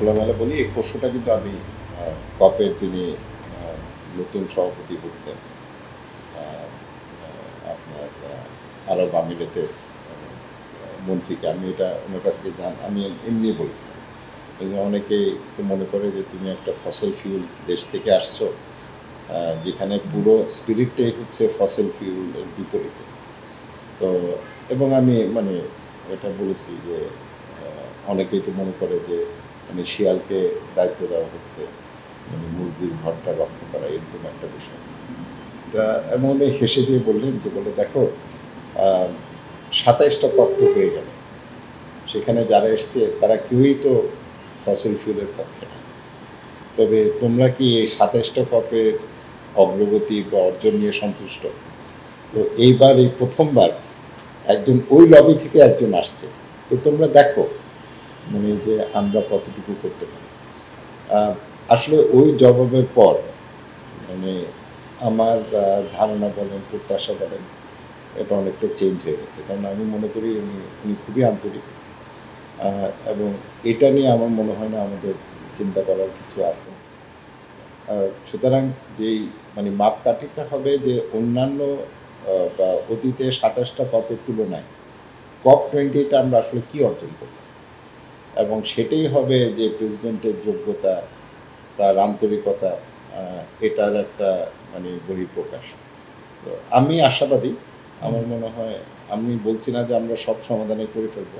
খোলামেলা বলি, এই পরশুটা কিন্তু আমি কপের যিনি নতুন সভাপতি হচ্ছেন আপনার আরব আমিরাতের মন্ত্রীকে, আমি এটা ওনার কাছ থেকে জান, আমি এমনি বলছিলাম। এই যে অনেকে তো মনে করে যে তুমি একটা ফসল ফিউল দেশ থেকে আসছো যেখানে পুরো স্পিরিটটাই হচ্ছে ফসল ফিউলের বিপরীতে। তো, এবং আমি মানে এটা বলেছি যে অনেকেই তো মনে করে যে মানে শিয়ালকে দায়িত্ব দেওয়া হচ্ছে মানে মুরগির ঘরটা রক্ষা করা, এরকম একটা বিষয়। তা এমন হেসে দিয়ে বললেন যে, বলে দেখো সাতাইশটা কপ্ত হয়ে গেল। সেখানে যারা এসছে, তারা কেউই তো ফসিল ফিউলের পক্ষে না। তবে তোমরা কি এই সাতাইশটা কপের অগ্রগতি বা অর্জন নিয়ে সন্তুষ্ট? তো এইবার, এই প্রথমবার একজন, ওই লবি থেকে একজন আসছে। তো তোমরা দেখো মানে যে আমরা কতটুকু করতে পারি। আসলে ওই জবাবের পর মানে আমার ধারণা বলেন, প্রত্যাশা বলেন, এটা অনেকটা চেঞ্জ হয়ে গেছে। কারণ আমি মনে করি উনি উনি খুবই আন্তরিক। এবং এটা নিয়ে আমার মনে হয় না আমাদের চিন্তা করার কিছু আছে। সুতরাং যেই মানে মাপকাঠিটা হবে যে অন্যান্য বা অতীতে সাতাশটা কপের তুলনায় কপ টোয়েন্টিটা আমরা আসলে কি অর্জন করব? এবং সেটাই হবে যে প্রেসিডেন্টের যোগ্যতা, তার আন্তরিকতা এটার একটা মানে বহিঃপ্রকাশ। তো আমি আশাবাদী, আমার মনে হয়, আমি বলছি না যে আমরা সব সমাধানে করে ফেলব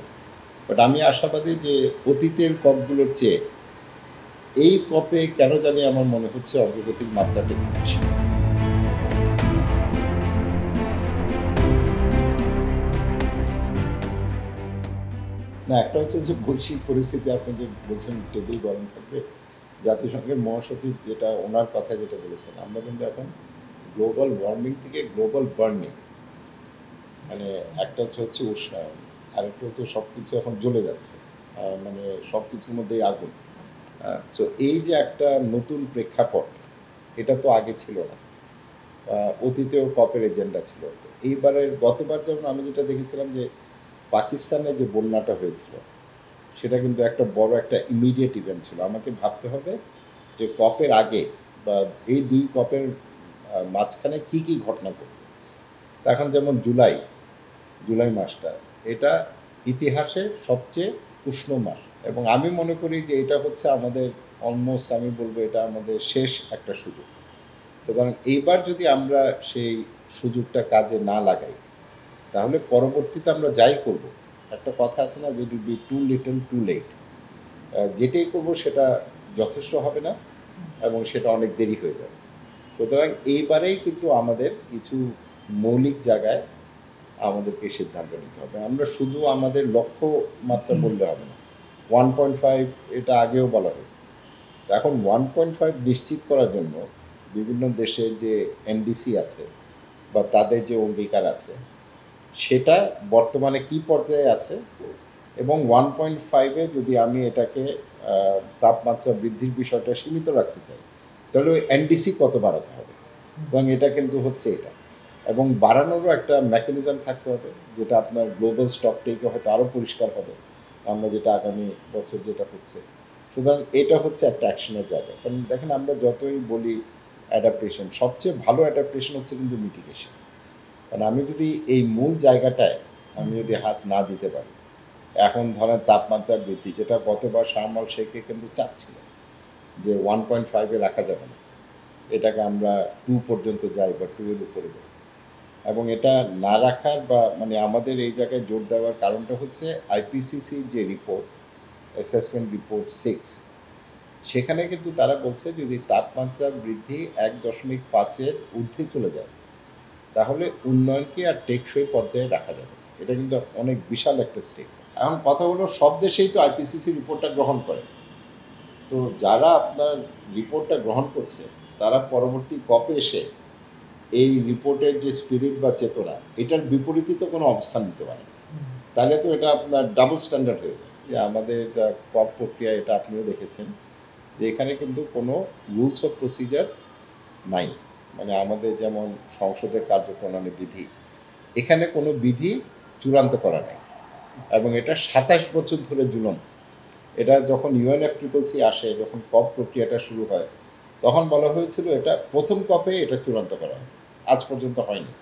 বাট আমি আশাবাদী যে অতীতের কপগুলোর চেয়ে, এই কপে কেন জানি আমার মনে হচ্ছে অগ্রগতির মাত্রাটা বেশি। না, একটা হচ্ছে যে বৈশ্বিক পরিস্থিতি, আপনি যে বলছেন টেবিল গরম থাকবে, জাতিসংঘের মহাসচিব যেটা, ওনার কথা যেটা বলেছেন, আমরা কিন্তু এখন গ্লোবাল ওয়ার্মিং থেকে গ্লোবাল বার্নিং মানে একটা হচ্ছে হচ্ছে উষ্ণায়ন, আরেকটা হচ্ছে সব কিছু এখন জ্বলে যাচ্ছে মানে সব কিছুর মধ্যেই আগুন তো এই যে একটা নতুন প্রেক্ষাপট, এটা তো আগে ছিল না অতীতেও কপের এজেন্ডা ছিল এইবারের, গতবার যেমন আমি যেটা দেখেছিলাম যে পাকিস্তানে যে বন্যাটা হয়েছিল, সেটা কিন্তু একটা বড় একটা ইমিডিয়েট ইভেন্ট ছিল। আমাকে ভাবতে হবে যে কপের আগে বা এই দুই কপের মাঝখানে কি কি ঘটনা ঘটবে এখন যেমন জুলাই জুলাই মাসটা, এটা ইতিহাসে সবচেয়ে উষ্ণ মাস। এবং আমি মনে করি যে এটা হচ্ছে আমাদের অলমোস্ট আমি বলব এটা আমাদের শেষ একটা সুযোগ। সুতরাং এইবার যদি আমরা সেই সুযোগটা কাজে না লাগাই তাহলে পরবর্তীতে আমরা যাই করব। একটা কথা আছে না যে be too little too late যেটাই করব সেটা যথেষ্ট হবে না এবং সেটা অনেক দেরি হয়ে যাবে। সুতরাং এইবারেই কিন্তু আমাদের কিছু মৌলিক জায়গায় আমাদেরকে সিদ্ধান্ত নিতে হবে। আমরা শুধু আমাদের লক্ষ্য মাত্রা বললে হবে না। ওয়ান পয়েন্ট ফাইভ এটা আগেও বলা হয়েছে। এখন ওয়ান পয়েন্ট ফাইভ নিশ্চিত করার জন্য বিভিন্ন দেশের যে এনডিসি আছে বা তাদের যে অঙ্গীকার আছে সেটা বর্তমানে কি পর্যায়ে আছে? এবং ওয়ান পয়েন্ট ফাইভে যদি আমি এটাকে তাপমাত্রা বৃদ্ধির বিষয়টা সীমিত রাখতে চাই, তাহলে ওই এনডিসি কত বাড়াতে হবে? এবং এটা কিন্তু হচ্ছে এটা। এবং বাড়ানোরও একটা মেকানিজম থাকতে হবে, যেটা আপনার গ্লোবাল স্টকটেকে হয়তো আরও পরিষ্কার হবে, আমরা যেটা আগামী বছর যেটা হচ্ছে। সুতরাং এটা হচ্ছে একটা অ্যাকশনের জায়গা। কারণ দেখেন, আমরা যতই বলি অ্যাডাপ্টেশন সবচেয়ে ভালো অ্যাডাপ্টেশন হচ্ছে কিন্তু মিটিগেশন কারণ আমি যদি এই মূল জায়গাটায় আমি যদি হাত না দিতে পারি, এখন ধরেন তাপমাত্রা বৃদ্ধি, যেটা গতবার শারমাল শেখে কিন্তু চাপ ছিল যে ওয়ান পয়েন্ট ফাইভে রাখা যাবে না। এটাকে আমরা টু পর্যন্ত যাই বা টু এর উপরে যাই। এবং এটা না রাখার বা মানে আমাদের এই জায়গায় জোর দেওয়ার কারণটা হচ্ছে আইপিসিসি যে রিপোর্ট অ্যাসেসমেন্ট রিপোর্ট সিক্স সেখানে কিন্তু তারা বলছে যদি তাপমাত্রা বৃদ্ধি এক দশমিক পাঁচের ঊর্ধ্বে চলে যায় তাহলে উন্নয়নকে আর টেকসই পর্যায়ে রাখা যাবে। এটা কিন্তু অনেক বিশাল একটা স্টেপ এখন কথা হলো, সব দেশেই তো আইপিসিসি রিপোর্টটা গ্রহণ করে। তো যারা আপনার রিপোর্টটা গ্রহণ করছে, তারা পরবর্তী কপে এসে এই রিপোর্টের যে স্পিরিট বা চেতনা, এটার বিপরীতে তো কোনো অবস্থান নিতে পারে। তাহলে তো এটা আপনার ডাবল স্ট্যান্ডার্ড হয়ে যায়। যে আমাদের এটা কপ প্রক্রিয়া, এটা আপনিও দেখেছেন, যে এখানে কিন্তু কোনো রুলস অফ প্রসিজার নাই। মানে আমাদের যেমন সংসদের কার্যপ্রণালী বিধি, এখানে কোনো বিধি চূড়ান্ত করা নেই। এবং এটা সাতাশ বছর ধরে জুলম। এটা যখন ইউএনএফ ট্রিপল সি আসে, যখন কপ প্রক্রিয়াটা শুরু হয়, তখন বলা হয়েছিল এটা প্রথম কপে এটা চূড়ান্ত করা আজ পর্যন্ত হয়নি।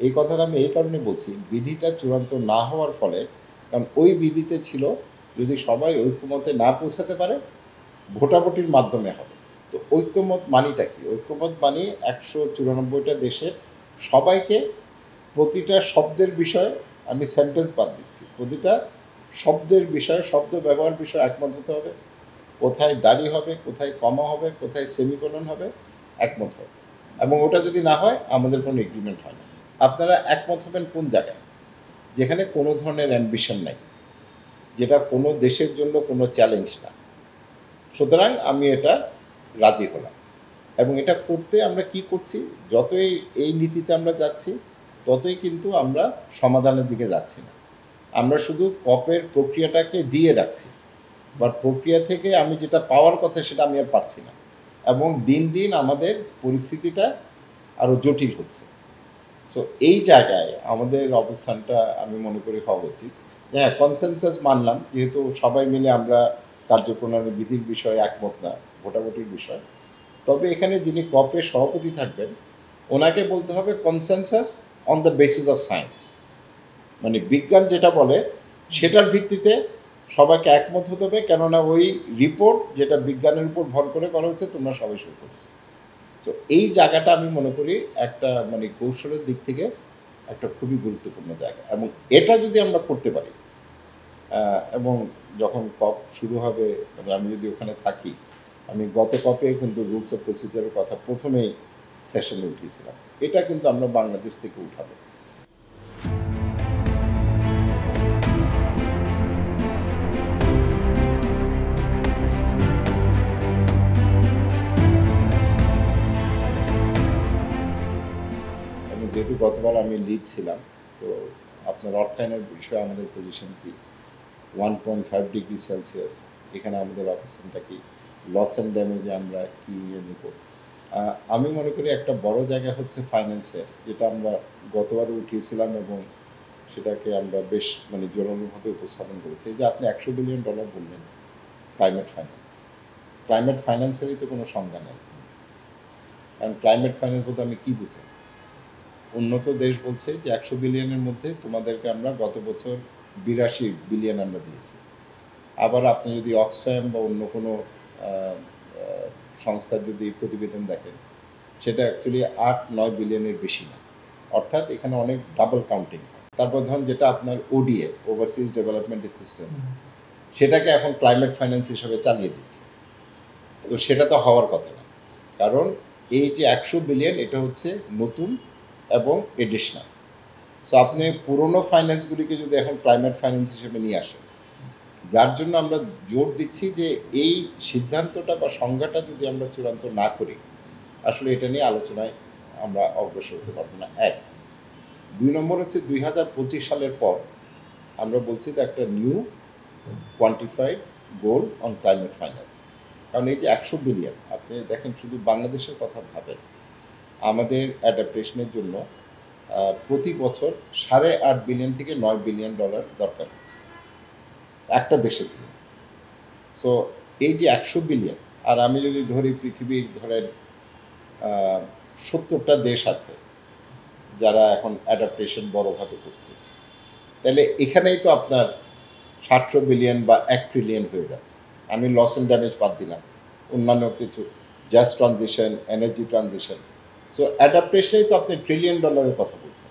এই কথাটা আমি এই কারণে বলছি, বিধিটা চূড়ান্ত না হওয়ার ফলে, কারণ ওই বিধিতে ছিল যদি সবাই ঐক্যমতে না পৌঁছাতে পারে, ভোটাভুটির মাধ্যমে হবে। তো ঐক্যমত মানিটা কি? ঐক্যমত মানি একশো চুরানব্বইটা দেশের সবাইকে প্রতিটা শব্দের বিষয়ে আমি সেন্টেন্স বাদ দিচ্ছি। প্রতিটা শব্দের বিষয়ে, শব্দ ব্যবহার বিষয়ে একমত হতে হবে। কোথায় দাড়ি হবে, কোথায় কমা হবে, কোথায় সেমিকোলন হবে, একমত হবে। এবং ওটা যদি না হয়, আমাদের কোনো এগ্রিমেন্ট হয় না। আপনারা একমত হবেন কোন জায়গায়? যেখানে কোনো ধরনের অ্যাম্বিশন নাই। যেটা কোনো দেশের জন্য কোনো চ্যালেঞ্জ না। সুতরাং আমি এটা রাজি হলাম। এবং এটা করতে আমরা কি করছি? যতই এই নীতিতে আমরা যাচ্ছি, ততই কিন্তু আমরা সমাধানের দিকে যাচ্ছি না। আমরা শুধু কপের প্রক্রিয়াটাকে জিয়ে রাখছি। বা প্রক্রিয়া থেকে আমি যেটা পাওয়ার কথা সেটা আমি আর পাচ্ছি না। এবং দিন দিন আমাদের পরিস্থিতিটা আরও জটিল হচ্ছে। সো এই জায়গায় আমাদের অবস্থানটা আমি মনে করি হওয়া উচিত। হ্যাঁ কনসেনসাস মানলাম। যেহেতু সবাই মিলে আমরা কার্যপ্রণালী বিধির বিষয়ে একমত না। ভোটাভুটির বিষয়। তবে এখানে যিনি কপের সভাপতি থাকবেন, ওনাকে বলতে হবে consensus on the basis of science মানে বিজ্ঞান যেটা বলে, সেটার ভিত্তিতে সবাইকে একমত হতে হবে, কেননা ওই রিপোর্ট যেটা বিজ্ঞানের উপর ভর করে করা হচ্ছে তোমরা সবাই শুরু করছ। তো এই জায়গাটা আমি মনে করি একটা মানে কৌশলের দিক থেকে একটা খুবই গুরুত্বপূর্ণ জায়গা। এবং এটা যদি আমরা করতে পারি এবং যখন কপ শুরু হবে মানে আমি যদি ওখানে থাকি আমি গত কপে কিন্তু রুলস অফ প্রসিজারের কথা প্রথমেই সেশনে উঠিয়েছিলাম। এটা কিন্তু আমরা বাংলাদেশ থেকে উঠাবো। যেহেতু গতবার আমি লিড ছিলাম, তো আপনার অর্থায়নের বিষয়ে আমাদের পজিশন কি? One point five degree Celsius এখানে আমাদের অবস্থানটা কি? লস অ্যান্ড ড্যামেজে আমরা কী ইয়ে নেব? আমি মনে করি একটা বড় জায়গা হচ্ছে ফাইন্যান্সের যেটা আমরা গতবার উঠিয়েছিলাম এবং সেটাকে আমরা বেশ মানে জোরালোভাবে উপস্থাপন করেছি। যে আপনি একশো বিলিয়ন ডলার বললেন ক্লাইমেট ফাইন্যান্স ক্লাইমেট ফাইন্যান্সেরই তো কোনো সংজ্ঞা নেই। কারণ ক্লাইমেট ফাইন্যান্স বলতে আমি কী বুঝি উন্নত দেশ বলছে যে একশো বিলিয়নের মধ্যে তোমাদেরকে আমরা গত বছর বিরাশি বিলিয়ন আমরা দিয়েছি। আবার আপনি যদি অক্সফ্যাম বা অন্য কোনো সংস্থার যদি প্রতিবেদন দেখেন সেটা অ্যাকচুয়ালি আট নয় বিলিয়নের বেশি না। অর্থাৎ এখানে অনেক ডাবল কাউন্টিং তারপর ধরুন যেটা আপনার ওডিএ ওভারসিজ ডেভেলপমেন্ট অ্যাসিস্ট্যান্স সেটাকে এখন ক্লাইমেট ফাইন্যান্স হিসাবে চালিয়ে দিচ্ছে। তো সেটা তো হওয়ার কথা না। কারণ এই যে একশো বিলিয়ন এটা হচ্ছে নতুন এবং এডিশনাল সো আপনি পুরনো ফাইন্যান্সগুলিকে যদি এখন ক্লাইমেট ফাইন্যান্স হিসেবে নিয়ে আসেন যার জন্য আমরা জোর দিচ্ছি যে এই সিদ্ধান্তটা বা সংজ্ঞাটা যদি আমরা চূড়ান্ত না করি, আসলে এটা নিয়ে আলোচনায় আমরা অগ্রসর হতে পারব না। এক, দুই নম্বর হচ্ছে দুই হাজার পঁচিশ সালের পর আমরা বলছি যে একটা new quantified goal on climate finance কারণ এই যে একশো বিলিয়ন আপনি দেখেন শুধু বাংলাদেশের কথা ভাবেন, আমাদের অ্যাডাপ্টেশনের জন্য প্রতি বছর সাড়ে আট বিলিয়ন থেকে নয় বিলিয়ন ডলার দরকার হচ্ছে। একটা দেশে জন্য সো এই যে একশো বিলিয়ন আর আমি যদি ধরি পৃথিবীর ধরেন সত্তরটা দেশ আছে, যারা এখন অ্যাডাপ্টেশন বড়োভাবে করতে হচ্ছে। তাহলে এখানেই তো আপনার সাতশো বিলিয়ন বা এক ট্রিলিয়ন হয়ে যাচ্ছে। আমি লস অ্যান্ড ড্যামেজ বাদ দিলাম। অন্যান্য কিছু just transition energy transition so অ্যাডাপ্টেশনেই তো আপনি ট্রিলিয়ন ডলারের কথা বলছেন।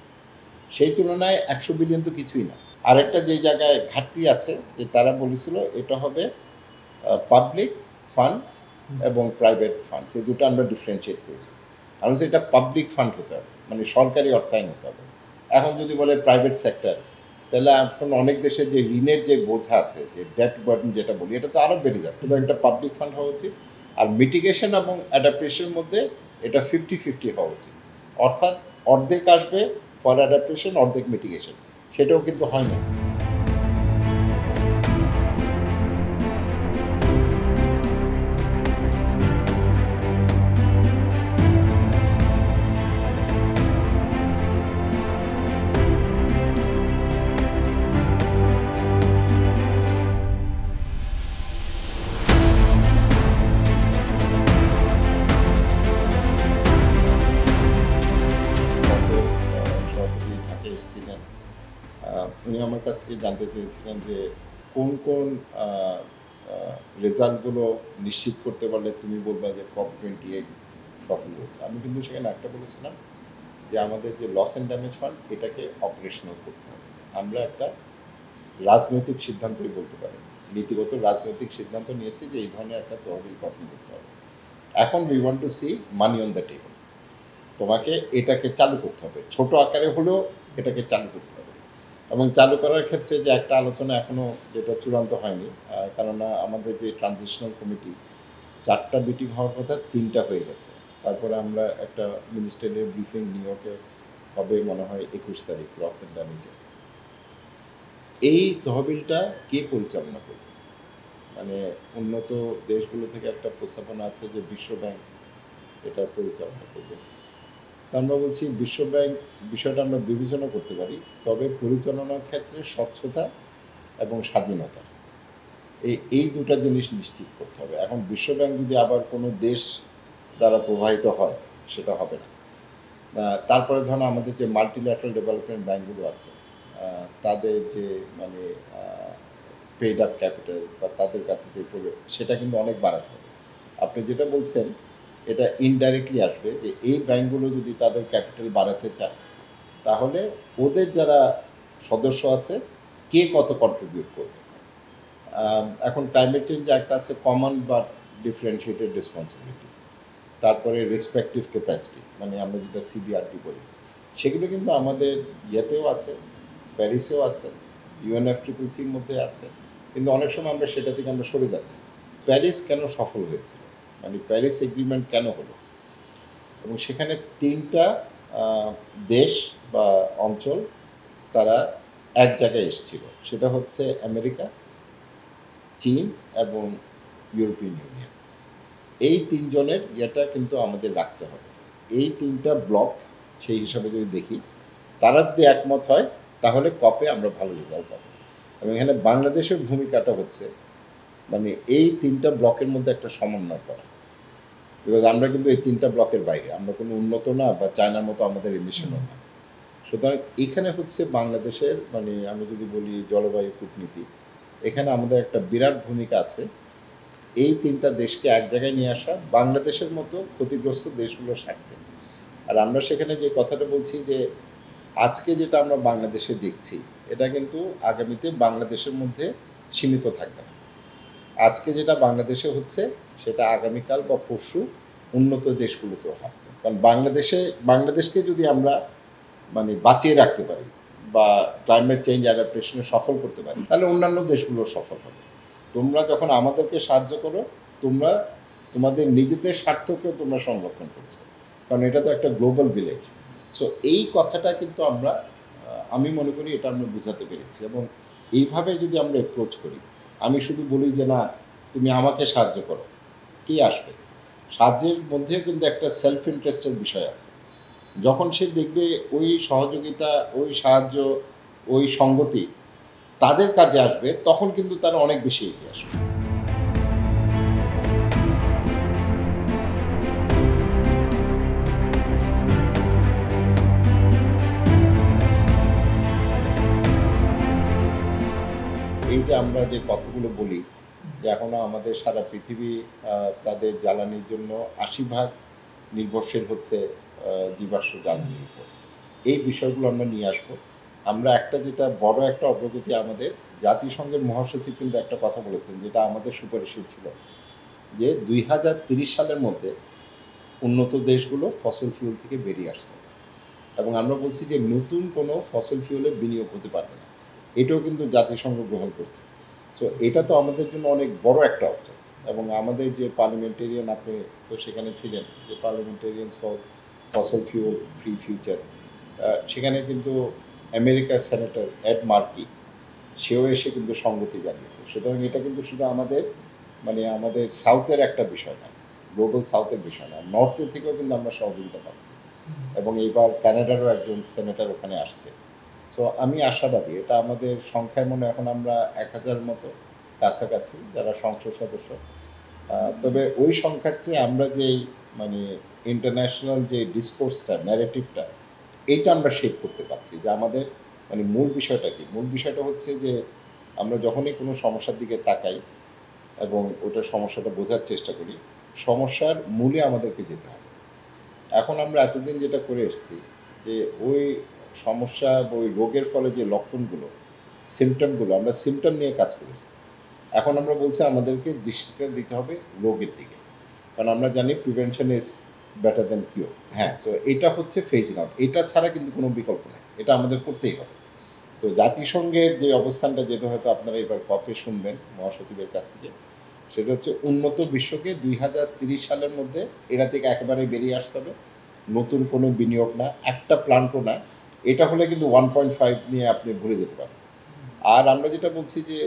সেই তুলনায় একশো বিলিয়ন তো কিছুই না। আরেকটা যে জায়গায় ঘাটতি আছে যে তারা বলেছিল এটা হবে পাবলিক ফান্ডস এবং প্রাইভেট ফান্ডস এই দুটো আমরা ডিফারেন্সিয়েট করেছি। কারণ সেটা পাবলিক ফান্ড হতে হবে মানে সরকারি অর্থায়ন হতে হবে। এখন যদি বলে প্রাইভেট সেক্টর তাহলে এখন অনেক দেশে যে ঋণের যে বোঝা আছে যে ডেট বার্ডেন যেটা বলি এটা তো আরও বেড়ে যাবে তবে একটা পাবলিক ফান্ড হওয়া উচিত। আর মিটিগেশন এবং অ্যাডাপ্টেশনের মধ্যে এটা ফিফটি ফিফটি হওয়া উচিত। অর্থাৎ অর্ধেক আসবে ফর অ্যাডাপ্টেশন অর্ধেক মিটিগেশন সেটাও কিন্তু হয় না থেকে জানতে চেয়েছিলেন যে কোন কোন রেজাল্টগুলো নিশ্চিত করতে পারলে তুমি বলবা যে কপ টোয়েন্টি এইট সফল হয়েছে। আমি কিন্তু সেখানে একটা বলেছিলাম যে আমাদের যে লস অ্যান্ড ড্যামেজ ফান্ড এটাকে অপারেশনাল করতে হবে। আমরা একটা রাজনৈতিক সিদ্ধান্তই বলতে পারি। নীতিগত রাজনৈতিক সিদ্ধান্ত নিয়েছি যে এই ধরনের একটা তহবিল গঠন করতে হবে। এখন we want to see money on the table তোমাকে এটাকে চালু করতে হবে। ছোট আকারে হলেও এটাকে চালু করতে হবে। এবং চালু করার ক্ষেত্রে যে একটা আলোচনা এখনও যেটা চূড়ান্ত হয়নি কেননা আমাদের যে ট্রানজিশনাল কমিটি চারটা মিটিং হওয়ার কথা তিনটা হয়ে গেছে। তারপরে আমরা একটা মিনিস্টারের ব্রিফিং নিয়োগে হবে মনে হয় একুশ তারিখ লস অ্যান্ড ড্যামেজে এই তহবিলটা কে পরিচালনা করবে? মানে উন্নত দেশগুলো থেকে একটা প্রস্তাবনা আছে যে বিশ্ব ব্যাংক এটা পরিচালনা করবে। তা আমরা বলছি বিশ্ব ব্যাংক বিষয়টা আমরা বিবেচনা করতে পারি, তবে পরিচালনার ক্ষেত্রে স্বচ্ছতা এবং স্বাধীনতা। এই এই দুটা জিনিস নিশ্চিত করতে হবে। এখন বিশ্ব ব্যাংক যদি আবার কোনো দেশ দ্বারা প্রবাহিত হয়, সেটা হবে না। তারপরে ধরুন আমাদের যে মাল্টিল্যাটারাল ডেভেলপমেন্ট ব্যাঙ্কগুলো আছে তাদের যে মানে পেড আপ ক্যাপিটাল বা তাদের কাছে যে সেটা কিন্তু অনেক বাড়াতে হবে। আপনি যেটা বলছেন এটা ইনডাইরেক্টলি আসবে যে এই ব্যাংকগুলো যদি তাদের ক্যাপিটাল বাড়াতে চায়, তাহলে ওদের যারা সদস্য আছে, কে কত কন্ট্রিবিউট করবে? এখন ক্লাইমেট চেঞ্জ একটা আছে কমন বা ডিফারেন্সিয়েটেড রেসপন্সিবিলিটি তারপরে রেসপেক্টিভ ক্যাপাসিটি মানে আমরা যেটা সিবিআরটি বলি। সেগুলো কিন্তু আমাদের ইয়েতেও আছে, প্যারিসেও আছে ইউএনএফ ট্রিপল সির মধ্যে আছে। কিন্তু অনেক সময় আমরা সেটা থেকে আমরা সরে যাচ্ছি। প্যারিস কেন সফল হয়েছিল মানে প্যারিস এগ্রিমেন্ট কেন হলো? এবং সেখানে তিনটা দেশ বা অঞ্চল তারা এক জায়গায় এসেছিল। সেটা হচ্ছে আমেরিকা, চীন এবং ইউরোপিয়ান ইউনিয়ন। এই তিনজনের ইয়েটা কিন্তু আমাদের রাখতে হবে। এই তিনটা ব্লক সেই হিসাবে যদি দেখি, তারা যদি একমত হয়, তাহলে কপে আমরা ভালো রেজাল্ট পাবো। এবং এখানে বাংলাদেশের ভূমিকাটা হচ্ছে মানে এই তিনটা ব্লকের মধ্যে একটা সমন্বয় করা। বিকজ আমরা কিন্তু এই তিনটা ব্লকের বাইরে, আমরা কোনো উন্নত না বা চায়নার মতো আমাদের এমিশনও না। সুতরাং এখানে হচ্ছে বাংলাদেশের মানে আমি যদি বলি জলবায়ু কূটনীতি, এখানে আমাদের একটা বিরাট ভূমিকা আছে। এই তিনটা দেশকে এক জায়গায় নিয়ে আসা, বাংলাদেশের মতো ক্ষতিগ্রস্ত দেশগুলোর স্বার্থে আর আমরা সেখানে যে কথাটা বলছি যে, আজকে যেটা আমরা বাংলাদেশে দেখছি, এটা কিন্তু আগামীতে বাংলাদেশের মধ্যে সীমিত থাকবে না। আজকে যেটা বাংলাদেশে হচ্ছে, সেটা আগামীকাল বা পরশু উন্নত দেশগুলোতেও হবে। কারণ বাংলাদেশে, বাংলাদেশকে যদি আমরা মানে বাঁচিয়ে রাখতে পারি বা ক্লাইমেট চেঞ্জ অ্যাডাপ্টেশনে সফল করতে পারি, তাহলে অন্যান্য দেশগুলো সফল হবে। তোমরা যখন আমাদেরকে সাহায্য করো, তোমরা, তোমাদের নিজেদের স্বার্থকেও তোমরা সংরক্ষণ করছ। কারণ এটা তো একটা গ্লোবাল ভিলেজ সো এই কথাটা কিন্তু আমরা আমি মনে করি এটা আমরা বুঝাতে পেরেছি। এবং এইভাবে যদি আমরা অ্যাপ্রোচ করি আমি শুধু বলি যে, না, তুমি আমাকে সাহায্য করো। কে আসবে? সাহায্যের মধ্যে কিন্তু একটা সেলফ ইন্টারেস্টের বিষয় আছে। যখন সে দেখবে ওই সহযোগিতা, ওই সাহায্য, ওই সঙ্গতি তাদের কাজে আসবে, তখন কিন্তু তারা অনেক বেশি এগিয়ে আসবে। এই যে আমরা যে কথাগুলো বলি, যে এখনও আমাদের সারা পৃথিবী তাদের জ্বালানির জন্য আশি ভাগ নির্ভরশীল হচ্ছে জীবাশ্ম জ্বালানির উপর। এই বিষয়গুলো আমরা নিয়ে আসব। আমরা একটা যেটা বড় একটা অগ্রগতি আমাদের জাতিসংঘের মহাসচিব কিন্তু একটা কথা বলেছেন, যেটা আমাদের সুপারিশে ছিল, যে দুই সালের মধ্যে উন্নত দেশগুলো ফসল ফিউল থেকে বেরিয়ে আসছে। এবং আমরা বলছি যে নতুন কোনো ফসল ফিউলে বিনিয়োগ হতে পারবে না। এটাও কিন্তু জাতিসংঘ গ্রহণ করছে। সো এটা তো আমাদের জন্য অনেক বড় একটা অর্জন এবং আমাদের যে পার্লামেন্টেরিয়ান আপনি তো সেখানে ছিলেন যে parliamentarians for fossil fuel free future সেখানে কিন্তু আমেরিকার সেনেটর অ্যাড মার্কি সেও এসে কিন্তু সঙ্গতি জানিয়েছে। সুতরাং এটা কিন্তু শুধু আমাদের মানে আমাদের সাউথের একটা বিষয় না গ্লোবাল সাউথের বিষয় না নর্থের থেকেও কিন্তু আমরা সহযোগিতা পাচ্ছি। এবং এইবার কানাডারও একজন সেনেটর ওখানে আসছে। সো আমি আশাবাদী, এটা আমাদের সংখ্যায় মনে এখন আমরা এক হাজার মতো কাছাকাছি যারা সংসদ সদস্য। তবে ওই সংখ্যার চেয়ে আমরা যে মানে ইন্টারন্যাশনাল যে ডিসকোর্সটা ন্যারেটিভটা এইটা আমরা শেপ করতে পারছি। যে আমাদের মানে মূল বিষয়টা কি? মূল বিষয়টা হচ্ছে যে আমরা যখনই কোনো সমস্যার দিকে তাকাই এবং ওটার সমস্যাটা বোঝার চেষ্টা করি, সমস্যার মূলে আমাদেরকে যেতে হবে। এখন আমরা এতদিন যেটা করে এসেছি, যে ওই সমস্যা বা ওই রোগের ফলে যে লক্ষণগুলো সিমটমগুলো আমরা সিমটম নিয়ে কাজ করেছি। এখন আমরা বলছি আমাদেরকে দৃষ্টিটা দিতে হবে রোগের দিকে। কারণ আমরা জানি prevention is better than cure হ্যাঁ তো এটা হচ্ছে ফেজিং আউট এটা ছাড়া কিন্তু কোনো বিকল্প নেই। এটা আমাদের করতেই হবে। তো জাতিসংঘের যে অবস্থানটা, যেটা হয়তো আপনারা এবার কপে শুনবেন মহাসচিবের কাছ থেকে, সেটা হচ্ছে উন্নত বিশ্বকে দুই হাজার তিরিশ সালের মধ্যে এরা থেকে একেবারে বেরিয়ে আসতে হবে। নতুন কোনো বিনিয়োগ না, একটা প্লান্টও না এটা হলে কিন্তু ওয়ান পয়েন্ট ফাইভ নিয়ে আপনি ভুলে যেতে পারেন। আর আমরা যেটা বলছি যে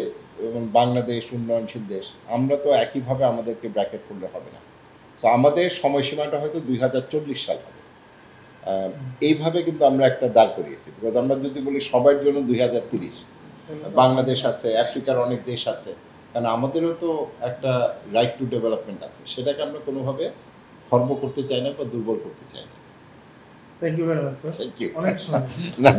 বাংলাদেশ উন্নয়নশীল দেশ আমরা তো একইভাবে আমাদেরকে ব্র্যাকেট করলে হবে না। তো আমাদের সময়সীমাটা হয়তো দুই হাজার চল্লিশ সাল হবে। এইভাবে কিন্তু আমরা একটা দাঁড় করিয়েছি। বিকজ আমরা যদি বলি সবার জন্য দুই হাজার তিরিশ বাংলাদেশ আছে আফ্রিকার অনেক দেশ আছে কারণ আমাদেরও তো একটা রাইট টু ডেভেলপমেন্ট আছে। সেটাকে আমরা কোনোভাবে খর্ব করতে চাই না বা দুর্বল করতে চাই না। Thank you very much sir thank you অনেক সময় না